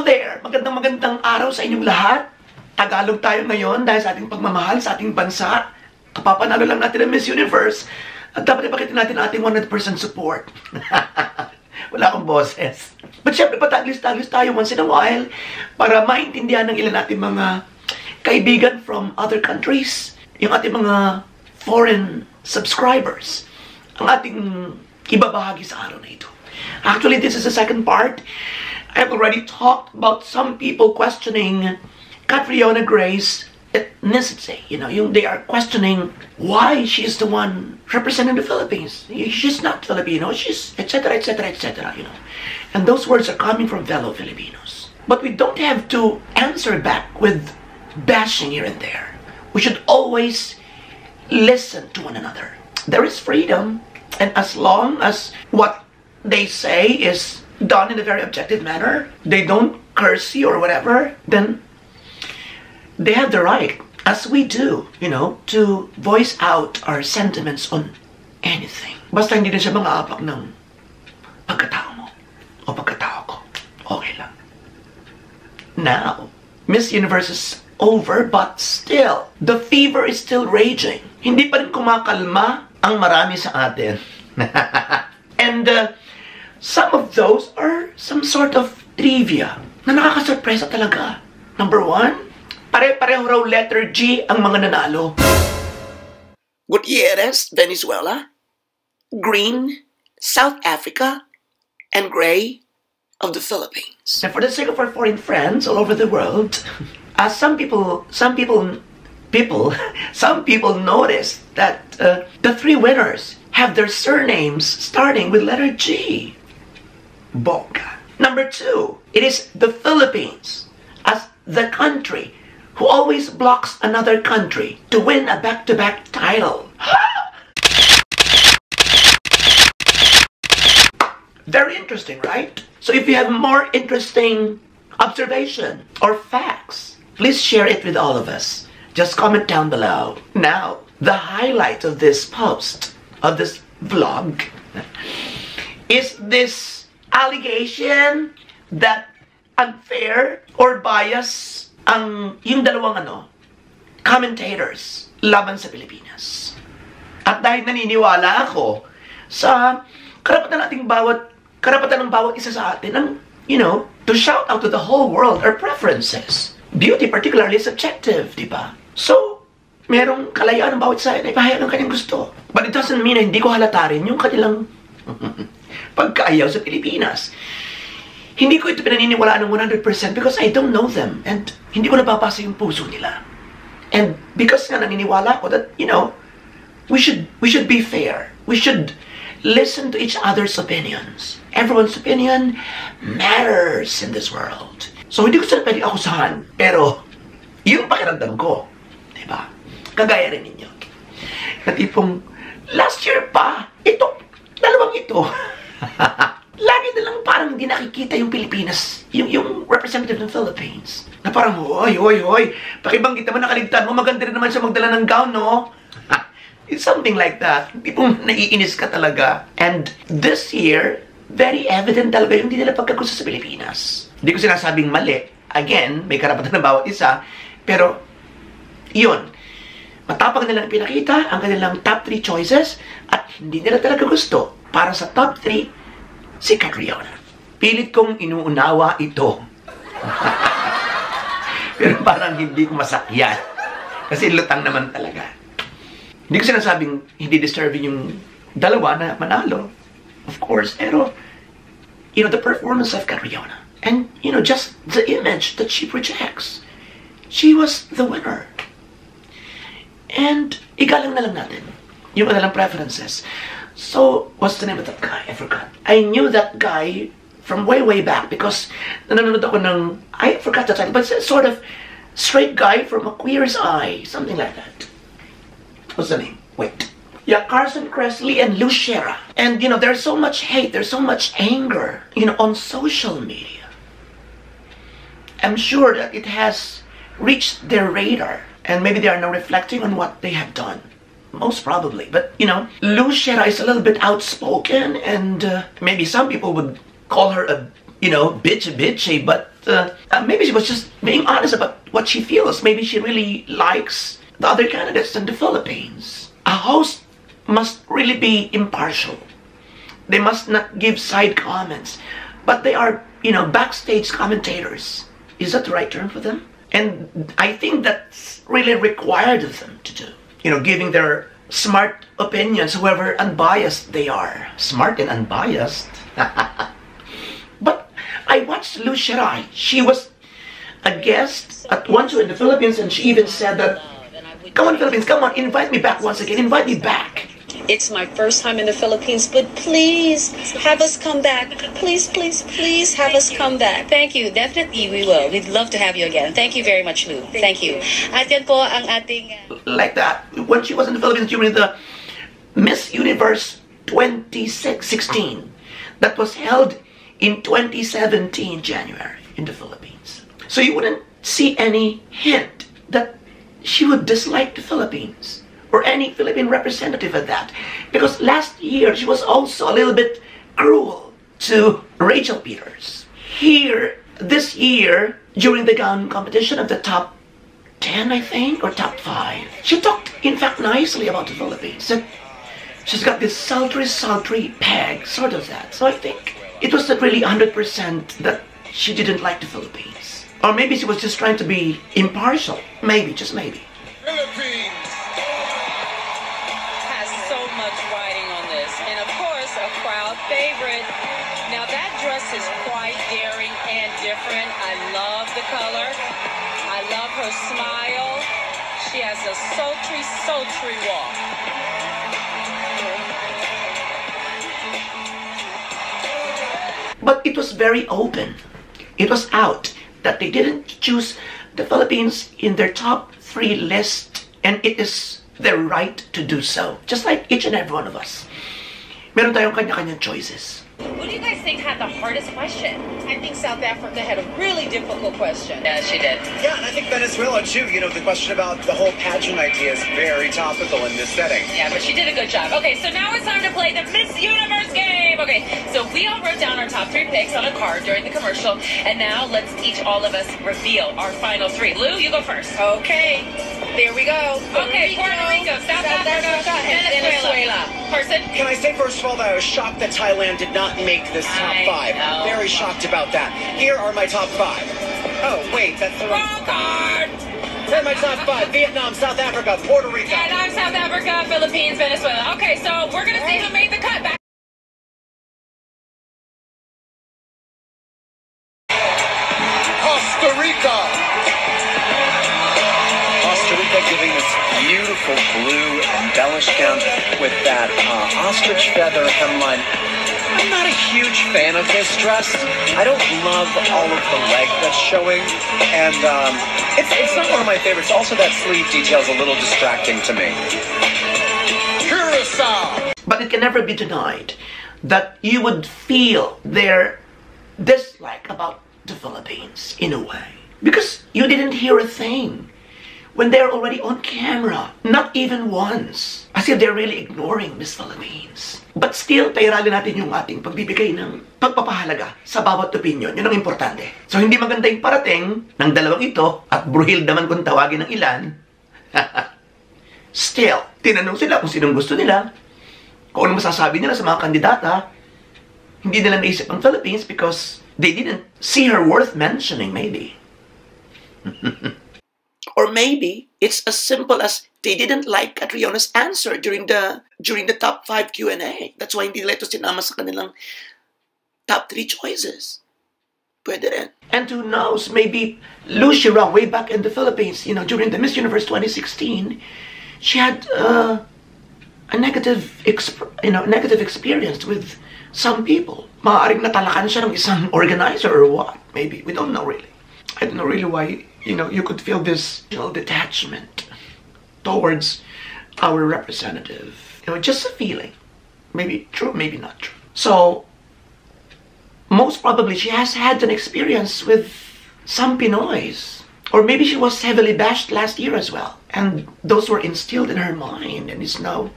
There! Magandang magandang araw sa inyong lahat. Tagalog tayo ngayon dahil sa ating pagmamahal sa ating bansa. Kapapanalo lang natin ang Miss Universe. At dapat ipakita natin ang ating 100% support. Wala akong boses. But syempre, pataglis-taglis tayo once in a while para maintindihan ng ilan natin mga kaibigan from other countries, yung ating mga foreign subscribers, ang ating ibabahagi sa araw na ito. Actually, this is the second part. I have already talked about some people questioning Catriona Gray's ethnicity. You know, they are questioning why she is the one representing the Philippines. She's not Filipino. She's etc. etc. etc. You know, and those words are coming from fellow Filipinos. But we don't have to answer back with bashing here and there. We should always listen to one another. There is freedom, and as long as what they say is done in a very objective manner, they don't curse you or whatever, then they have the right, as we do, you know, to voice out our sentiments on anything. Basta hindi na siya mga ng pagkatao mo o pagkatao ko. Okay lang. Now, Miss Universe is over, but still, the fever is still raging. Hindi pa rin kumakalma ang marami sa atin. And uh, some of those are some sort of trivia na nakakasurpresa talaga. Number one, pare-pareho raw letter G ang mga nanalo. Gutierrez, Venezuela. Green, South Africa. And Gray of the Philippines. And for the sake of our foreign friends all over the world, uh, some people, some people, people, some people noticed that uh, the three winners have their surnames starting with letter G. Bongga. Number two, it is the Philippines as the country who always blocks another country to win a back-to-back title. Very interesting, right? So if you have more interesting observation or facts, please share it with all of us. Just comment down below. Now, the highlight of this post, of this vlog, is this allegation that unfair or bias ang yung dalawang ano, commentators laban sa Pilipinas. At dahil naniniwala ako sa karapatan nating bawat karapatan ng bawat isa sa atin ang you know, to shout out to the whole world our preferences. Beauty particularly is subjective, di ba? So, merong kalayaan ng bawat isa na ipahayag ang kanyang gusto. But it doesn't mean na hindi ko halata rin yung kanilang pagkaayaw sa Pilipinas. Hindi ko ito pinaniniwalaan ng 100% because I don't know them and hindi ko nababasa yung puso nila. And because nga naniniwala ko that, you know, we should we should be fair. We should listen to each other's opinions. Everyone's opinion matters in this world. So hindi ko sila pwede akusahan, pero yung pakiramdam ko, di ba? Kagaya rin ninyo. Na tipong, last year pa, ito, dalawang ito. Lagi na lang parang hindi nakikita yung Pilipinas, yung, yung representative ng Philippines. Na parang, hoy, hoy, hoy, pakibanggit naman nakaligtan mo, maganda rin naman siya magdala ng gown, no? It's something like that. Tipong naiinis ka talaga. And this year, very evident talaga yung hindi nila pagkagusto sa Pilipinas. Hindi ko sinasabing mali. Again, may karapatan ng bawat isa. Pero, yun. Matapang nilang pinakita ang kanilang top 3 choices at hindi nila talaga gusto para sa top 3 si Catriona. Pilit kong inuunawa ito. Pero parang hindi ko masakyan. Kasi lutang naman talaga. Hindi ko sinasabing hindi deserving yung dalawa na manalo. Of course, pero, you know, the performance of Catriona. And, you know, just the image that she projects. She was the winner. And, igalang na lang natin. Yung kanilang preferences. So, what's the name of that guy? I forgot. I knew that guy from way, way back because I forgot the title, but it's sort of straight guy from a queer's eye. Something like that. What's the name? Wait. Yeah, Carson Kressley and Lu Sierra. And, you know, there's so much hate, there's so much anger, you know, on social media. I'm sure that it has reached their radar. And maybe they are now reflecting on what they have done. Most probably. But, you know, Lu Sierra is a little bit outspoken, and uh, maybe some people would call her a you know, bitchy bitchy, but uh, uh, maybe she was just being honest about what she feels. Maybe she really likes the other candidates in the Philippines. A host must really be impartial. They must not give side comments, but they are, you know, backstage commentators. Is that the right term for them? And I think that's really required of them to do. You know, giving their smart opinions, however unbiased they are. Smart and unbiased. but I watched Lu Sierra. She was a guest at show in the Philippines, and she even said that, "Come on, Philippines, come on, invite me back once again, invite me back." It's my first time in the Philippines, but please have us come back. Please, please, please have us come back. Thank you. Definitely we will. We'd love to have you again. Thank you very much, Lou. Thank you. At yan po ang ating... Uh, like that. When she was in the Philippines during the Miss Universe 2016 that was held in 2017 January in the Philippines. So you wouldn't see any hint that she would dislike the Philippines or any Philippine representative at that. Because last year she was also a little bit cruel to Rachel Peters. Here, this year, during the gown competition of the top 10, I think, or top 5, she talked, in fact, nicely about the Philippines. She's got this sultry, sultry peg, sort of that. So I think it was not really 100% that she didn't like the Philippines. Or maybe she was just trying to be impartial. Maybe, just maybe. Her smile. She has a sultry, sultry walk. But it was very open. It was out that they didn't choose the Philippines in their top three list, and it is their right to do so. Just like each and every one of us. Meron tayong kanya-kanyang choices. Who do you guys think had the hardest question? I think South Africa had a really difficult question. Yeah, she did. Yeah, and I think Venezuela too. You know, the question about the whole pageant idea is very topical in this setting. Yeah, but she did a good job. Okay, so now it's time to play the Miss Universe game. Okay, so we all wrote down our top three picks on a card during the commercial, and now let's each all of us reveal our final three. Lou, you go first. Okay, there we go. Okay, Puerto Rico, South, South Africa, Africa, and Venezuela. Person. Can I say first of all that I was shocked that Thailand did not make this top I five. know. Very shocked about that. Here are my top five. Oh wait, that's the wrong. Wrong card. Here are my top five: Vietnam, South Africa, Puerto Rico. And I'm South Africa, Philippines, Venezuela. Okay, so we're gonna see who made the cut. Back. Costa Rica. Costa Rica giving this beautiful blue embellished gown with that uh, ostrich feather hemline. I'm not a huge fan of this dress. I don't love all of the leg that's showing, and um, it's, it's not one of my favorites. Also, that sleeve detail is a little distracting to me. Curacao. But it can never be denied that you would feel their dislike about the Philippines in a way. Because you didn't hear a thing when they're already on camera. Not even once. As if they're really ignoring Miss Philippines. But still, pairalin natin yung ating pagbibigay ng pagpapahalaga sa bawat opinion. Yun ang importante. So, hindi maganda yung parating ng dalawang ito at bruhil naman kung tawagin ng ilan. Still, tinanong sila kung sinong gusto nila, kung ano masasabi nila sa mga kandidata, hindi nila naisip ang Philippines because they didn't see her worth mentioning, maybe. or maybe it's as simple as they didn't like Catriona's answer during the during the top 5 Q&A. That's why hindi nila sinama sa kanilang top 3 choices. Pwede rin. And who knows, maybe Lu Sierra, way back in the Philippines, you know, during the Miss Universe 2016, she had uh, a negative, you know, negative experience with some people. Maaaring natalakan siya ng isang organizer or what? Maybe. We don't know really. I don't know really why, you know, you could feel this you know, detachment towards our representative. You know, just a feeling. Maybe true, maybe not true. So, most probably she has had an experience with some Pinoys. Or maybe she was heavily bashed last year as well. And those were instilled in her mind and is now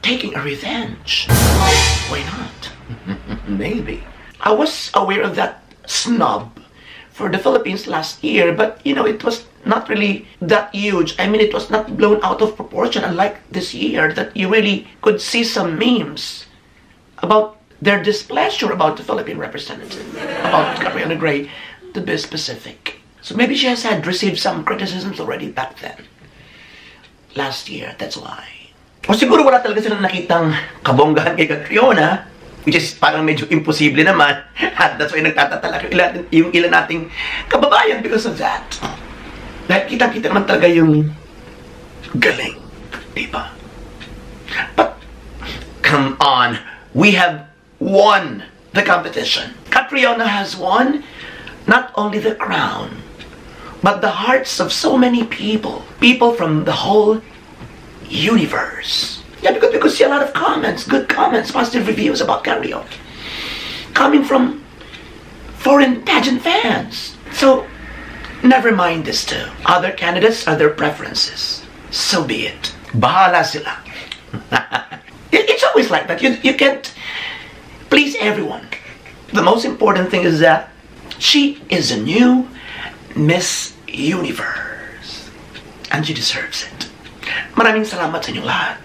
taking a revenge. Why not? maybe. I was aware of that snub for the Philippines last year, but you know, it was not really that huge. I mean, it was not blown out of proportion, unlike this year, that you really could see some memes about their displeasure about the Philippine representative, about Catriona Gray, to be specific. So maybe she has had received some criticisms already back then. Last year, that's why. O siguro wala talaga silang nakitang kabonggahan kay Catriona, which is parang medyo imposible naman. At that's why nagtatatala yung ilan, yung ilan nating kababayan because of that. Dahil kitang-kita naman talaga yung galing. Di? But, come on. We have won the competition. Catriona has won not only the crown, but the hearts of so many people. People from the whole universe. Yeah, because, we could see a lot of comments, good comments, positive reviews about Catriona. Coming from foreign pageant fans. So, never mind this too. Other candidates are their preferences. So be it. Bahala sila. It's always like that. You, you can't please everyone. The most important thing is that she is a new Miss Universe. And she deserves it. Maraming salamat sa inyong lahat.